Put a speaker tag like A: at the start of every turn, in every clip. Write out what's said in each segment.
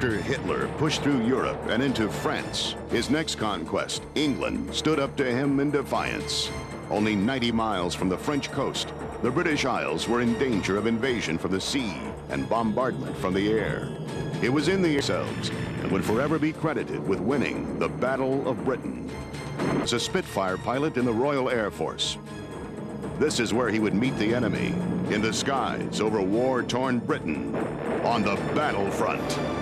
A: After Hitler pushed through Europe and into France, his next conquest, England, stood up to him in defiance. Only 90 miles from the French coast, the British Isles were in danger of invasion from the sea and bombardment from the air. It was in the yourselves and would forever be credited with winning the Battle of Britain. As a Spitfire pilot in the Royal Air Force, this is where he would meet the enemy, in the skies over war-torn Britain, on the battlefront.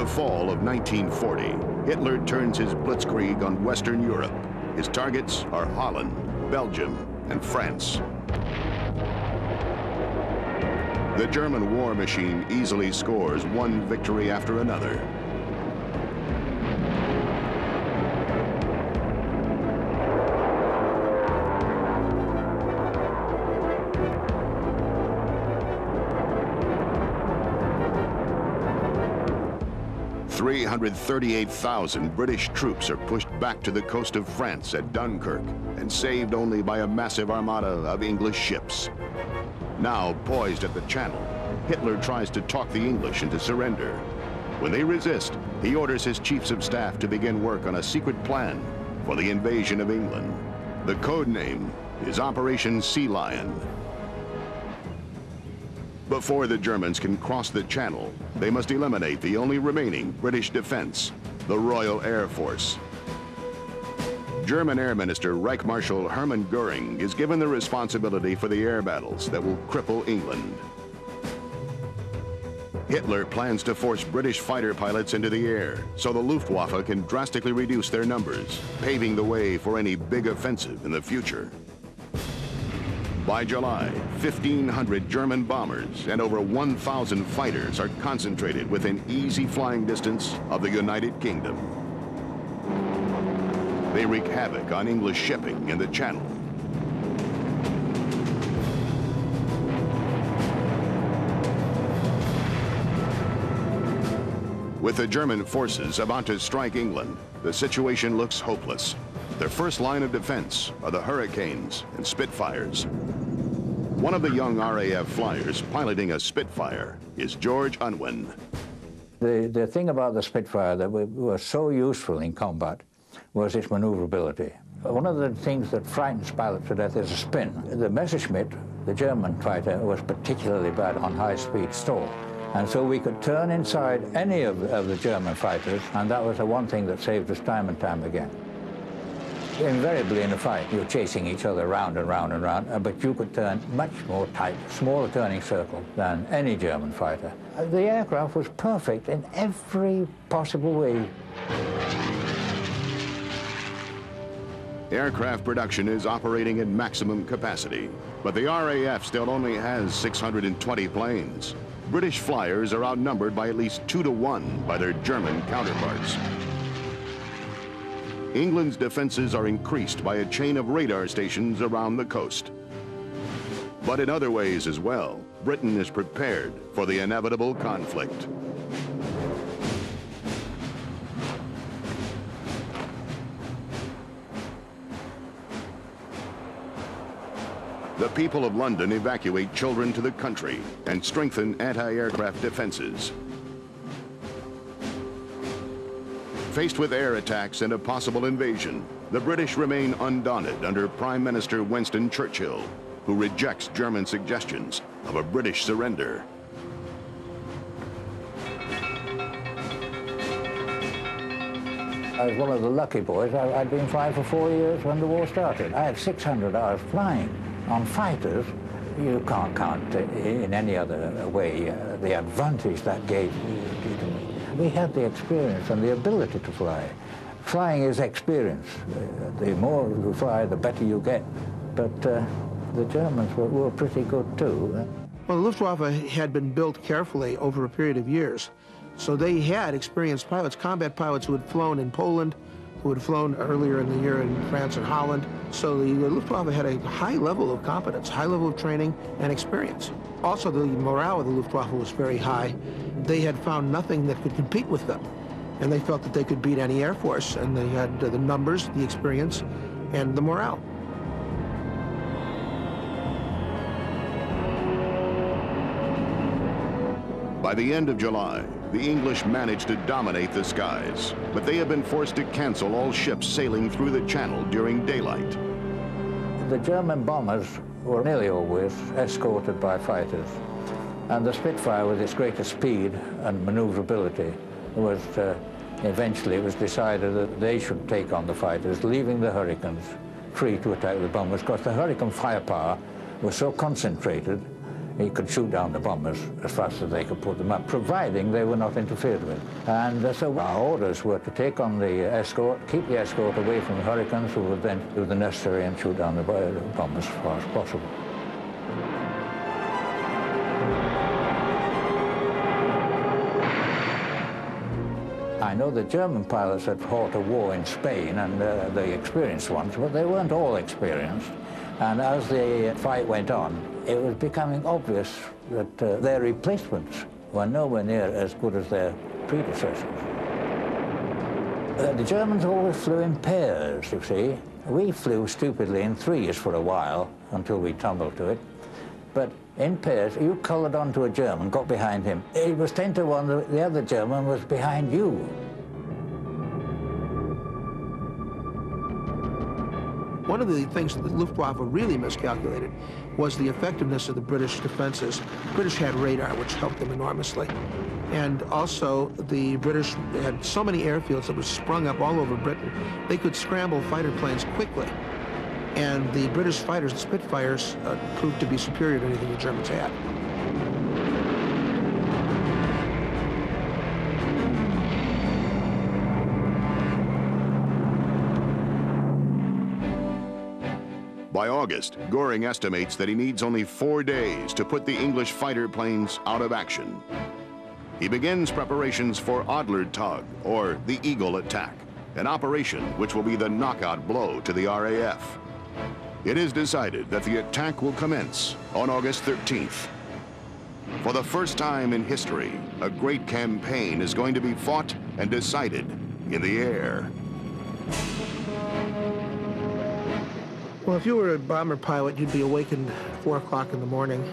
A: The fall of 1940, Hitler turns his blitzkrieg on Western Europe. His targets are Holland, Belgium, and France. The German war machine easily scores one victory after another. Three hundred thirty-eight thousand British troops are pushed back to the coast of France at Dunkirk and saved only by a massive armada of English ships. Now poised at the channel, Hitler tries to talk the English into surrender. When they resist, he orders his chiefs of staff to begin work on a secret plan for the invasion of England. The code name is Operation Sea Lion. Before the Germans can cross the channel, they must eliminate the only remaining British defense, the Royal Air Force. German Air Minister Reich Marshal Hermann Goering is given the responsibility for the air battles that will cripple England. Hitler plans to force British fighter pilots into the air so the Luftwaffe can drastically reduce their numbers, paving the way for any big offensive in the future. By July, 1,500 German bombers and over 1,000 fighters are concentrated within easy flying distance of the United Kingdom. They wreak havoc on English shipping in the Channel. With the German forces about to strike England, the situation looks hopeless. Their first line of defense are the Hurricanes and Spitfires. One of the young RAF flyers piloting a Spitfire is George Unwin.
B: The, the thing about the Spitfire that was so useful in combat was its maneuverability. One of the things that frightens pilots to death is a spin. The Messerschmitt, the German fighter, was particularly bad on high-speed stall. And so we could turn inside any of, of the German fighters, and that was the one thing that saved us time and time again. Invariably in a fight, you're chasing each other round and round and round, uh, but you could turn much more tight, smaller turning circle than any German fighter. Uh, The aircraft was perfect in every possible way.
A: Aircraft production is operating at maximum capacity, but the RAF still only has 620 planes. British flyers are outnumbered by at least two to one by their German counterparts. England's defenses are increased by a chain of radar stations around the coast. But in other ways as well, Britain is prepared for the inevitable conflict. The people of London evacuate children to the country and strengthen anti-aircraft defenses. Faced with air attacks and a possible invasion, the British remain undaunted under Prime Minister Winston Churchill, who rejects German suggestions of a British surrender.
B: I was one of the lucky boys. I, I'd been flying for four years when the war started. I had 600 hours flying on fighters. You can't count in any other way uh, the advantage that gave me. We had the experience and the ability to fly. Flying is experience. Uh, the more you fly, the better you get. But uh, the Germans were, were pretty good too.
C: Well, the Luftwaffe had been built carefully over a period of years. So they had experienced pilots, combat pilots who had flown in Poland, who had flown earlier in the year in France and Holland. So the Luftwaffe had a high level of competence, high level of training and experience. Also, the morale of the Luftwaffe was very high. They had found nothing that could compete with them. And they felt that they could beat any Air Force, and they had the numbers, the experience, and the morale.
A: By the end of July, the English managed to dominate the skies, but they have been forced to cancel all ships sailing through the channel during daylight.
B: The German bombers were nearly always escorted by fighters, and the Spitfire, with its greater speed and maneuverability, was uh, eventually it was decided that they should take on the fighters, leaving the Hurricanes free to attack the bombers, because the Hurricane firepower was so concentrated he could shoot down the bombers as fast as they could put them up, providing they were not interfered with. And uh, so our orders were to take on the escort, keep the escort away from the Hurricanes, who would then do the necessary and shoot down the bombers as far as possible. I know the German pilots had fought a war in Spain, and uh, the experienced ones, but they weren't all experienced. And as the fight went on, it was becoming obvious that uh, their replacements were nowhere near as good as their predecessors. Uh, the Germans always flew in pairs, you see. We flew stupidly in threes for a while until we tumbled to it. But in pairs, you coloured onto a German, got behind him. It was 10 to 1, the other German was behind you.
C: One of the things that Luftwaffe really miscalculated was the effectiveness of the British defenses. The British had radar, which helped them enormously. And also, the British had so many airfields that were sprung up all over Britain, they could scramble fighter planes quickly. And the British fighters, the Spitfires, uh, proved to be superior to anything the Germans had.
A: By August, Goring estimates that he needs only four days to put the English fighter planes out of action. He begins preparations for Adler Tag, or the Eagle attack, an operation which will be the knockout blow to the RAF. It is decided that the attack will commence on August 13th. For the first time in history, a great campaign is going to be fought and decided in the air.
C: Well, if you were a bomber pilot, you'd be awakened at 4 o'clock in the morning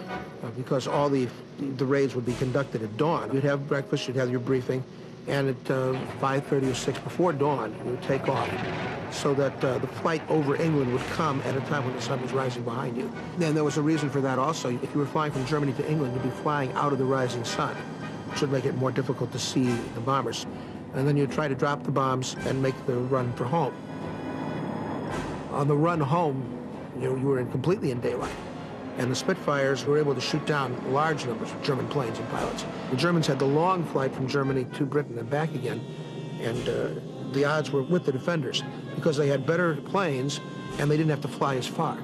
C: uh, because all the, the raids would be conducted at dawn. You'd have breakfast, you'd have your briefing, and at uh, 5.30 or 6 before dawn, you would take off so that uh, the flight over England would come at a time when the sun was rising behind you. And there was a reason for that also. If you were flying from Germany to England, you'd be flying out of the rising sun, which would make it more difficult to see the bombers. And then you'd try to drop the bombs and make the run for home on the run home, you know, you were in completely in daylight. And the Spitfires were able to shoot down large numbers of German planes and pilots. The Germans had the long flight from Germany to Britain and back again, and uh, the odds were with the defenders because they had better planes and they didn't have to fly as far.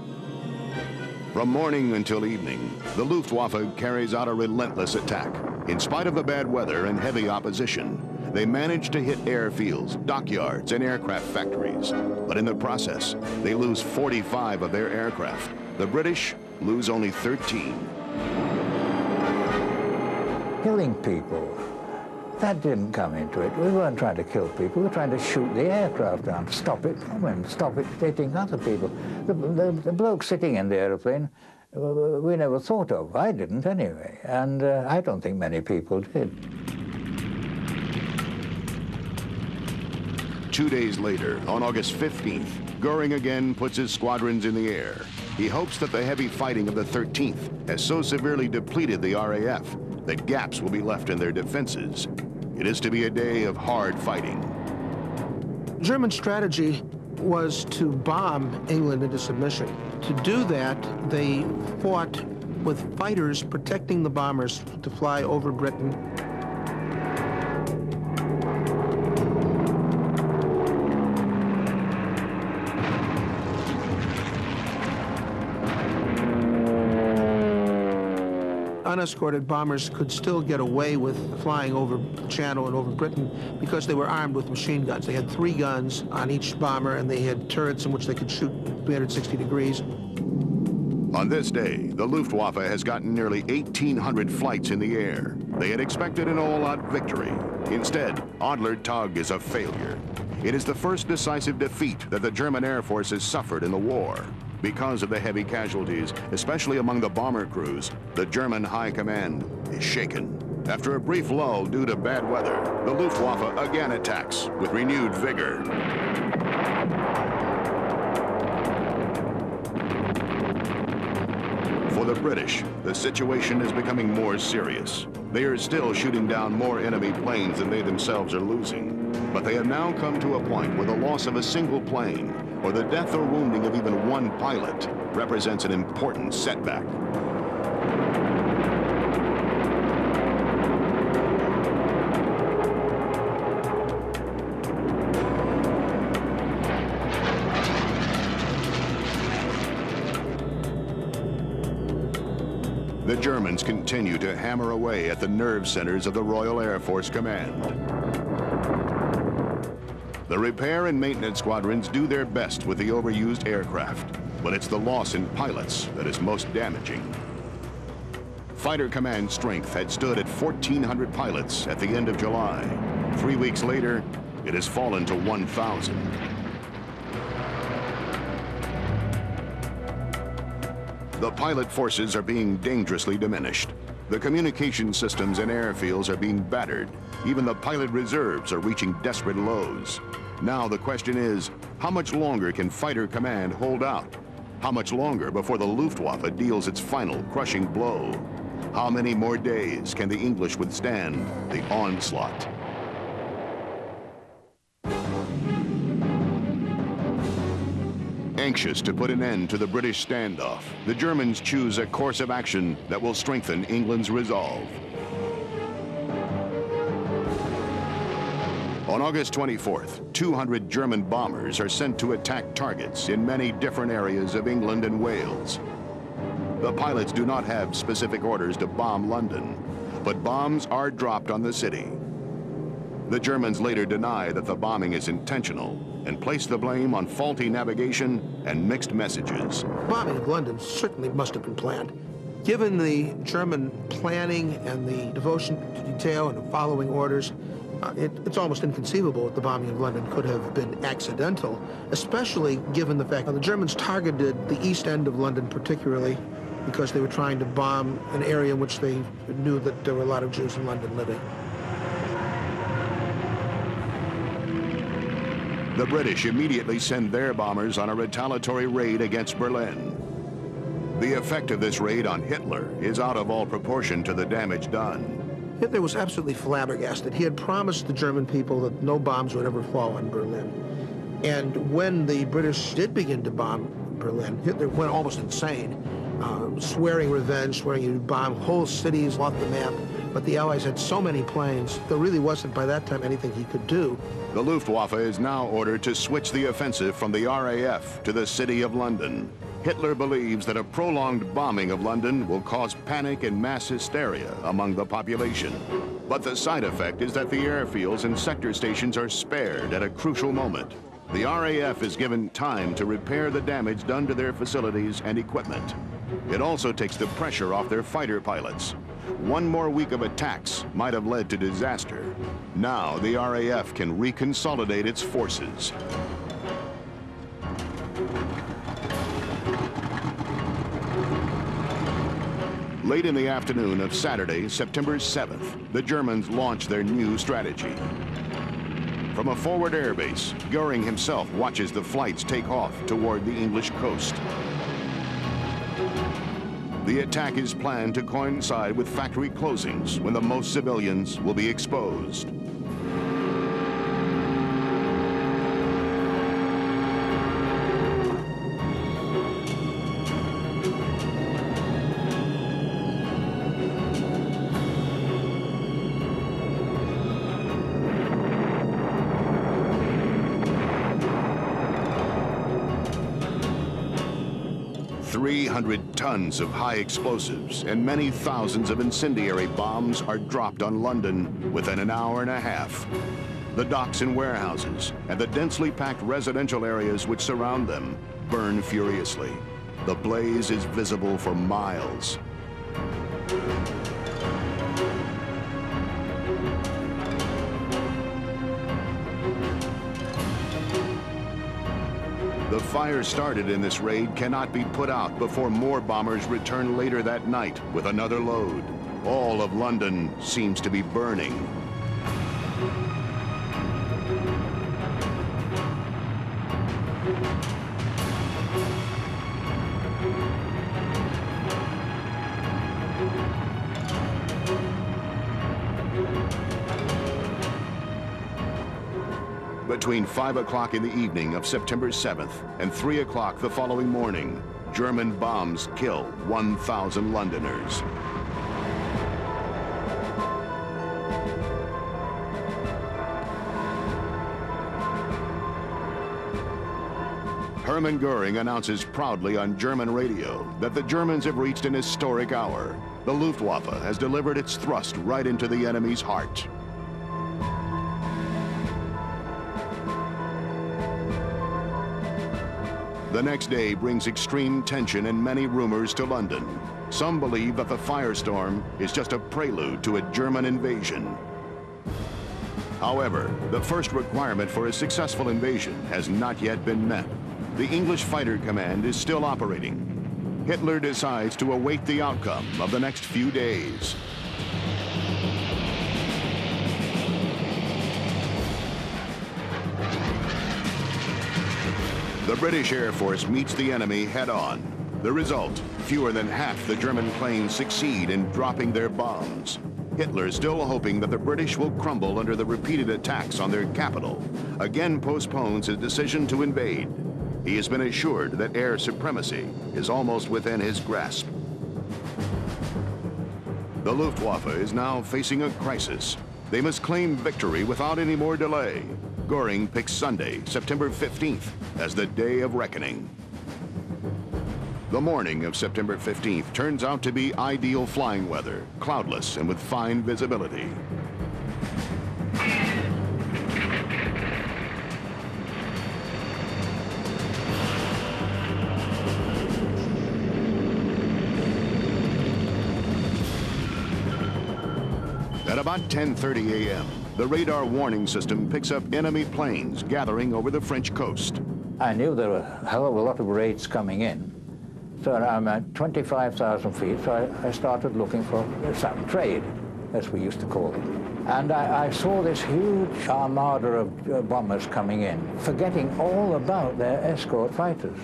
A: From morning until evening, the Luftwaffe carries out a relentless attack. In spite of the bad weather and heavy opposition, they managed to hit airfields, dockyards, and aircraft factories. But in the process, they lose 45 of their aircraft. The British lose only 13.
B: Killing people, that didn't come into it. We weren't trying to kill people. We were trying to shoot the aircraft down, stop it coming, stop it hitting other people. The, the, the bloke sitting in the airplane, uh, we never thought of. I didn't anyway. And uh, I don't think many people did.
A: Two days later, on August 15th, Goering again puts his squadrons in the air. He hopes that the heavy fighting of the 13th has so severely depleted the RAF that gaps will be left in their defenses. It is to be a day of hard fighting.
C: German strategy was to bomb England into submission. To do that, they fought with fighters protecting the bombers to fly over Britain unescorted bombers could still get away with flying over Channel and over Britain because they were armed with machine guns. They had three guns on each bomber, and they had turrets in which they could shoot 360 degrees.
A: On this day, the Luftwaffe has gotten nearly 1,800 flights in the air. They had expected an all-out victory. Instead, Adler Tag is a failure. It is the first decisive defeat that the German Air Force has suffered in the war. Because of the heavy casualties, especially among the bomber crews, the German High Command is shaken. After a brief lull due to bad weather, the Luftwaffe again attacks with renewed vigor. For the British, the situation is becoming more serious. They are still shooting down more enemy planes than they themselves are losing. But they have now come to a point where the loss of a single plane or the death or wounding of even one pilot represents an important setback. The Germans continue to hammer away at the nerve centers of the Royal Air Force Command. The repair and maintenance squadrons do their best with the overused aircraft, but it's the loss in pilots that is most damaging. Fighter command strength had stood at 1,400 pilots at the end of July. Three weeks later, it has fallen to 1,000. The pilot forces are being dangerously diminished. The communication systems and airfields are being battered. Even the pilot reserves are reaching desperate lows. Now the question is, how much longer can Fighter Command hold out? How much longer before the Luftwaffe deals its final crushing blow? How many more days can the English withstand the onslaught? Anxious to put an end to the British standoff, the Germans choose a course of action that will strengthen England's resolve. On August 24th, 200 German bombers are sent to attack targets in many different areas of England and Wales. The pilots do not have specific orders to bomb London, but bombs are dropped on the city. The Germans later deny that the bombing is intentional and place the blame on faulty navigation and mixed messages.
C: Bombing of London certainly must have been planned. Given the German planning and the devotion to detail and the following orders, uh, it, it's almost inconceivable that the bombing of London could have been accidental, especially given the fact that the Germans targeted the east end of London particularly because they were trying to bomb an area in which they knew that there were a lot of Jews in London living.
A: The British immediately send their bombers on a retaliatory raid against Berlin. The effect of this raid on Hitler is out of all proportion to the damage done.
C: Hitler was absolutely flabbergasted. He had promised the German people that no bombs would ever fall on Berlin. And when the British did begin to bomb Berlin, Hitler went almost insane, uh, swearing revenge, swearing he'd bomb whole cities off the map. But the Allies had so many planes, there really wasn't by that time anything he could do.
A: The Luftwaffe is now ordered to switch the offensive from the RAF to the City of London. Hitler believes that a prolonged bombing of London will cause panic and mass hysteria among the population. But the side effect is that the airfields and sector stations are spared at a crucial moment. The RAF is given time to repair the damage done to their facilities and equipment. It also takes the pressure off their fighter pilots. One more week of attacks might have led to disaster. Now the RAF can reconsolidate its forces. Late in the afternoon of Saturday, September 7th, the Germans launched their new strategy. From a forward airbase, Goering himself watches the flights take off toward the English coast. The attack is planned to coincide with factory closings when the most civilians will be exposed. 300 tons of high explosives and many thousands of incendiary bombs are dropped on London within an hour and a half. The docks and warehouses and the densely packed residential areas which surround them burn furiously. The blaze is visible for miles. Fire started in this raid cannot be put out before more bombers return later that night with another load. All of London seems to be burning. Between 5 o'clock in the evening of September 7th and 3 o'clock the following morning, German bombs kill 1,000 Londoners. Hermann Goering announces proudly on German radio that the Germans have reached an historic hour. The Luftwaffe has delivered its thrust right into the enemy's heart. The next day brings extreme tension and many rumors to London. Some believe that the firestorm is just a prelude to a German invasion. However, the first requirement for a successful invasion has not yet been met. The English Fighter Command is still operating. Hitler decides to await the outcome of the next few days. The British Air Force meets the enemy head-on. The result, fewer than half the German planes succeed in dropping their bombs. Hitler, still hoping that the British will crumble under the repeated attacks on their capital, again postpones his decision to invade. He has been assured that air supremacy is almost within his grasp. The Luftwaffe is now facing a crisis. They must claim victory without any more delay. Goring picks Sunday, September 15th, as the day of reckoning. The morning of September 15th turns out to be ideal flying weather, cloudless and with fine visibility. At about 10.30 a.m., the radar warning system picks up enemy planes gathering over the French coast.
B: I knew there were a hell of a lot of raids coming in. So I'm at 25,000 feet, so I, I, started looking for some trade, as we used to call it. And I, I saw this huge armada of uh, bombers coming in, forgetting all about their escort fighters.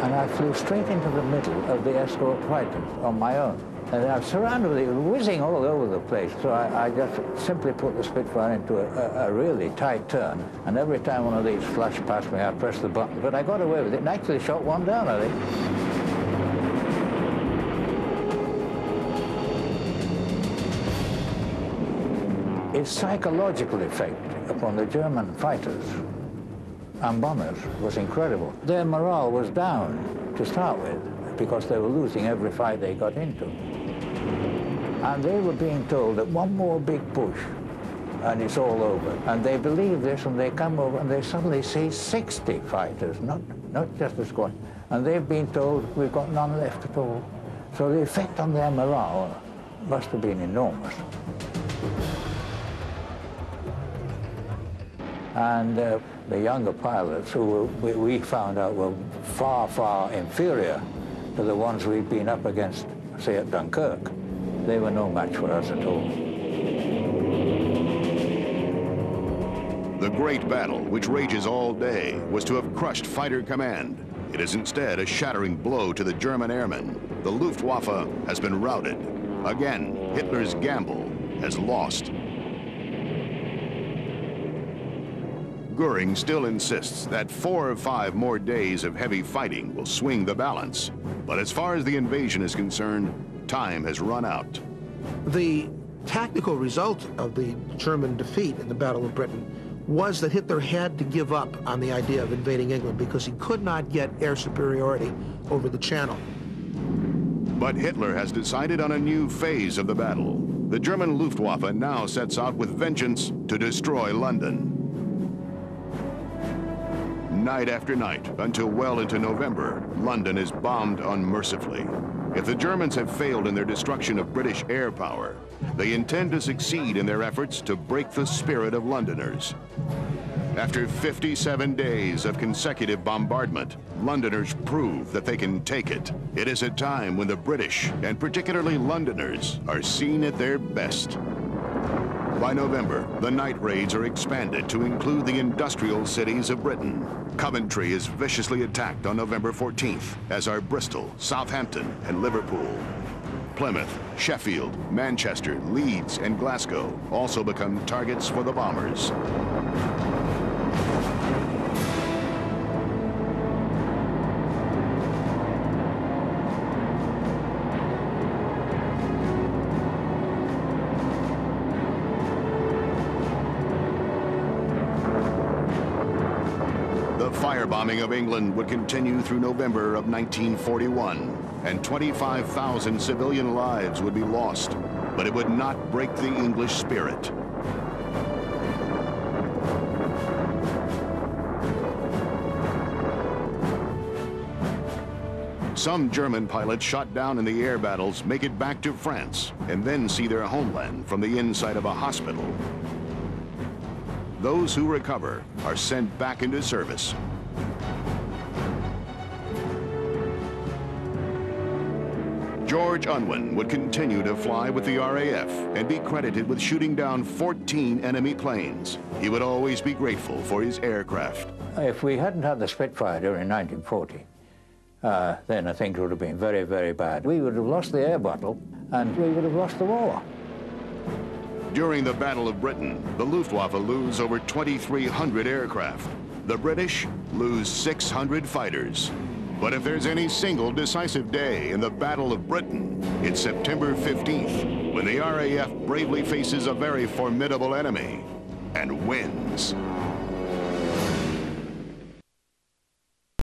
B: And I flew straight into the middle of the escort fighters on my own. And I'm surrounded with it, whizzing all over the place. So I, I just simply put the Spitfire into a, a, a, really tight turn. And every time one of these flashed past me, I pressed the button. But I got away with it and actually shot one down, I think. Its psychological effect upon the German fighters and bombers was incredible. Their morale was down to start with because they were losing every fight they got into. And they were being told that one more big push and it's all over. And they believe this and they come over and they suddenly see 60 fighters, not, not just a squad. And they've been told we've got none left at all. So the effect on their morale must have been enormous. And uh, the younger pilots, who we, we found out were far, far inferior to the ones we'd been up against, say, at Dunkirk, they were no match for us at all.
A: The great battle, which rages all day, was to have crushed Fighter Command. It is instead a shattering blow to the German airmen. The Luftwaffe has been routed. Again, Hitler's gamble has lost. Goering still insists that four or five more days of heavy fighting will swing the balance. But as far as the invasion is concerned, time has run out.
C: The tactical result of the German defeat in the Battle of Britain was that Hitler had to give up on the idea of invading England because he could not get air superiority over the channel.
A: But Hitler has decided on a new phase of the battle. The German Luftwaffe now sets out with vengeance to destroy London. Night after night, until well into November, London is bombed unmercifully. If the Germans have failed in their destruction of British air power, they intend to succeed in their efforts to break the spirit of Londoners. After 57 days of consecutive bombardment, Londoners prove that they can take it. It is a time when the British, and particularly Londoners, are seen at their best. By November, the night raids are expanded to include the industrial cities of Britain. Coventry is viciously attacked on November 14th, as are Bristol, Southampton, and Liverpool. Plymouth, Sheffield, Manchester, Leeds, and Glasgow also become targets for the bombers. Firebombing of England would continue through November of 1941, and 25,000 civilian lives would be lost, but it would not break the English spirit. Some German pilots shot down in the air battles make it back to France and then see their homeland from the inside of a hospital. Those who recover are sent back into service. George Unwin would continue to fly with the RAF and be credited with shooting down 14 enemy planes. He would always be grateful for his aircraft.
B: If we hadn't had the Spitfire during 1940, uh, then things would have been very, very bad. We would have lost the air battle and we would have lost the war.
A: During the Battle of Britain, the Luftwaffe lose over 2,300 aircraft. The British lose 600 fighters. But if there's any single decisive day in the Battle of Britain, it's September 15th, when the RAF bravely faces a very formidable enemy and wins.